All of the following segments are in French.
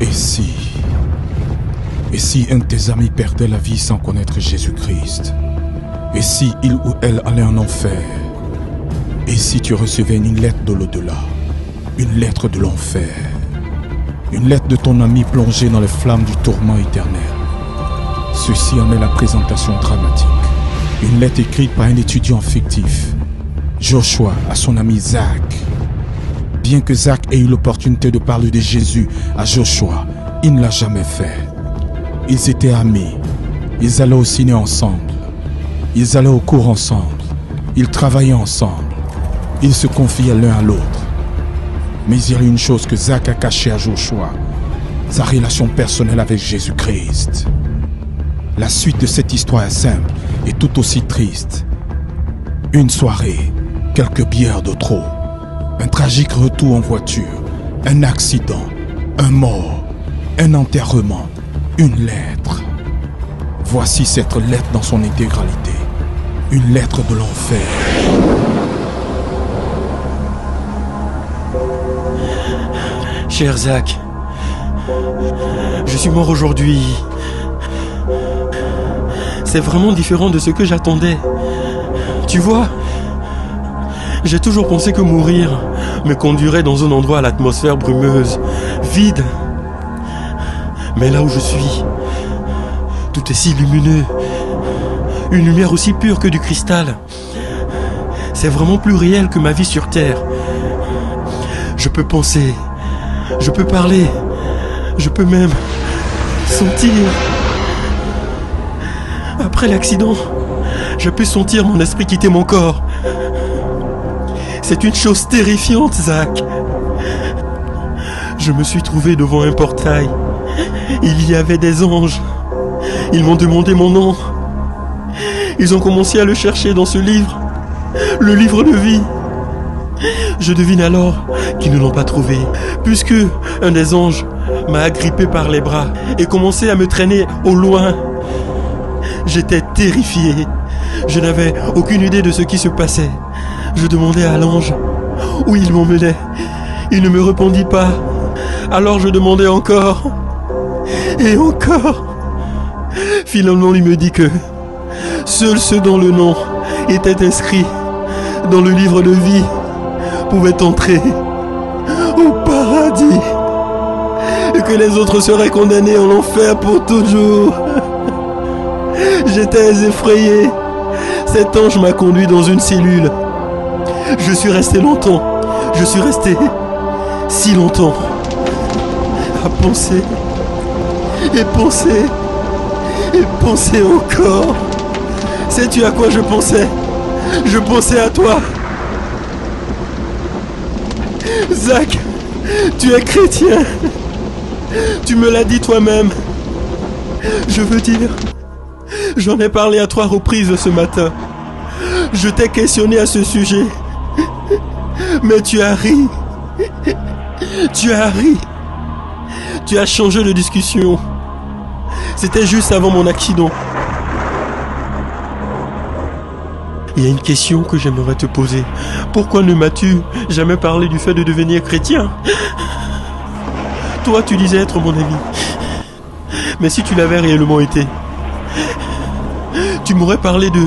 Et si Et si un de tes amis perdait la vie sans connaître Jésus-Christ? Et si il ou elle allait en enfer? Et si tu recevais une lettre de l'au-delà Une lettre de l'enfer Une lettre de ton ami plongé dans les flammes du tourment éternel? Ceci en est la présentation dramatique. Une lettre écrite par un étudiant fictif, Joshua, à son ami Zach. Bien que Zach ait eu l'opportunité de parler de Jésus à Joshua, il ne l'a jamais fait. Ils étaient amis. Ils allaient au ciné ensemble. Ils allaient au cours ensemble. Ils travaillaient ensemble. Ils se confiaient l'un à l'autre. Mais il y a une chose que Zach a cachée à Joshua. Sa relation personnelle avec Jésus-Christ. La suite de cette histoire est simple et tout aussi triste. Une soirée, quelques bières de trop, un tragique retour en voiture, un accident, un mort, un enterrement, une lettre. Voici cette lettre dans son intégralité. Une lettre de l'enfer. Cher Zach, je suis mort aujourd'hui. C'est vraiment différent de ce que j'attendais. Tu vois, j'ai toujours pensé que mourir me conduirait dans un endroit à l'atmosphère brumeuse, vide. Mais là où je suis, tout est si lumineux. Une lumière aussi pure que du cristal. C'est vraiment plus réel que ma vie sur Terre. Je peux penser, je peux parler, je peux même sentir. Après l'accident, je peux sentir mon esprit quitter mon corps. C'est une chose terrifiante, Zach. Je me suis trouvé devant un portail. Il y avait des anges. Ils m'ont demandé mon nom. Ils ont commencé à le chercher dans ce livre. Le livre de vie. Je devine alors qu'ils ne l'ont pas trouvé, puisque un des anges m'a agrippé par les bras et commençait à me traîner au loin. J'étais terrifié. Je n'avais aucune idée de ce qui se passait. Je demandais à l'ange où il m'emmenait. Il ne me répondit pas. Alors je demandais encore. Et encore. Finalement, il me dit que seuls ceux dont le nom était inscrit dans le livre de vie pouvaient entrer au paradis. Et que les autres seraient condamnés en enfer pour toujours. J'étais effrayé. Cet ange m'a conduit dans une cellule. Je suis resté longtemps. Je suis resté si longtemps à penser et penser et penser encore. Sais-tu à quoi je pensais? Je pensais à toi. Zach, tu es chrétien. Tu me l'as dit toi-même. Je veux dire, j'en ai parlé à trois reprises ce matin. Je t'ai questionné à ce sujet. Mais tu as ri. Tu as ri. Tu as changé de discussion. C'était juste avant mon accident. Il y a une question que j'aimerais te poser. Pourquoi ne m'as-tu jamais parlé du fait de devenir chrétien? Toi, tu disais être mon ami. Mais si tu l'avais réellement été, tu m'aurais parlé de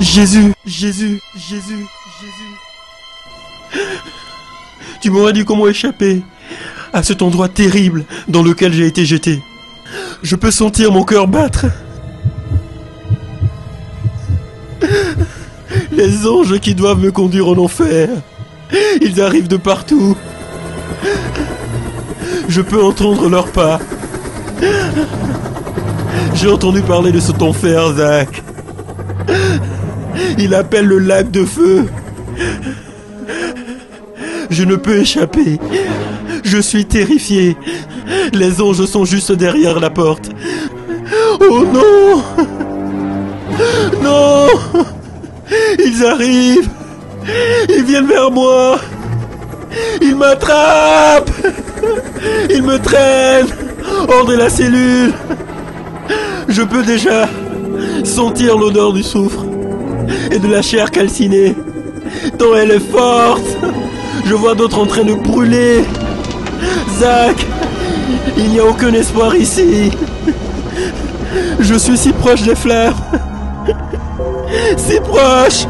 Jésus, Jésus, Jésus, Jésus. Tu m'aurais dit comment échapper à cet endroit terrible dans lequel j'ai été jeté. Je peux sentir mon cœur battre. Les anges qui doivent me conduire en enfer. Ils arrivent de partout. Je peux entendre leurs pas. J'ai entendu parler de cet enfer, Zach. Il appelle le lac de feu. Je ne peux échapper. Je suis terrifié. Les anges sont juste derrière la porte. Oh non Non Ils arrivent Ils viennent vers moi Ils m'attrapent Ils me traînent hors de la cellule Je peux déjà sentir l'odeur du soufre et de la chair calcinée. Tant elle est forte Je vois d'autres en train de brûler Zach Il n'y a aucun espoir ici. Je suis si proche des fleurs. Si proche.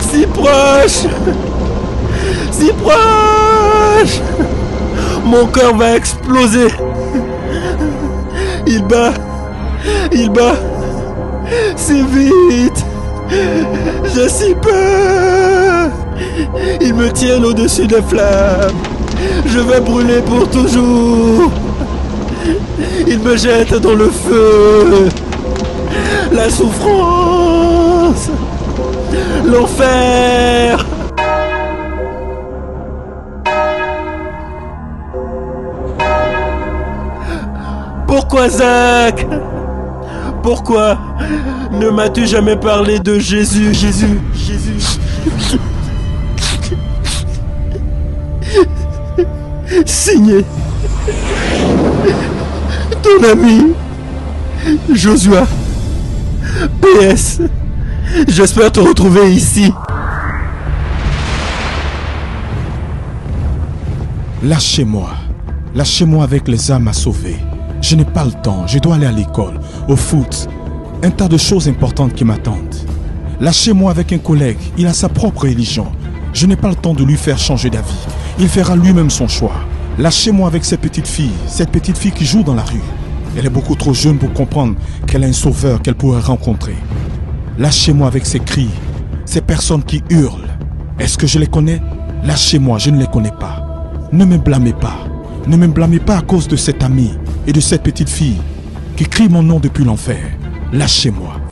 Si proche. Si proche. Mon cœur va exploser. Il bat. Il bat. C'est vite. J'ai si peur. Ils me tiennent au-dessus des flammes. Je vais brûler pour toujours. Ils me jettent dans le feu. La souffrance. L'enfer. Pourquoi Zach? Pourquoi ne m'as-tu jamais parlé de Jésus? Jésus Jésus Signé Ton ami Joshua PS J'espère te retrouver ici. Lâchez-moi. Lâchez-moi avec les âmes à sauver. Je n'ai pas le temps. Je dois aller à l'école, au foot. Un tas de choses importantes qui m'attendent. Lâchez-moi avec un collègue. Il a sa propre religion. Je n'ai pas le temps de lui faire changer d'avis. Il fera lui-même son choix. Lâchez-moi avec cette petite fille. Cette petite fille qui joue dans la rue. Elle est beaucoup trop jeune pour comprendre qu'elle a un sauveur qu'elle pourrait rencontrer. Lâchez-moi avec ces cris, ces personnes qui hurlent. Est-ce que je les connais? Lâchez-moi, je ne les connais pas. Ne me blâmez pas. Ne me blâmez pas à cause de cet ami et de cette petite fille qui crie mon nom depuis l'enfer. Lâchez-moi.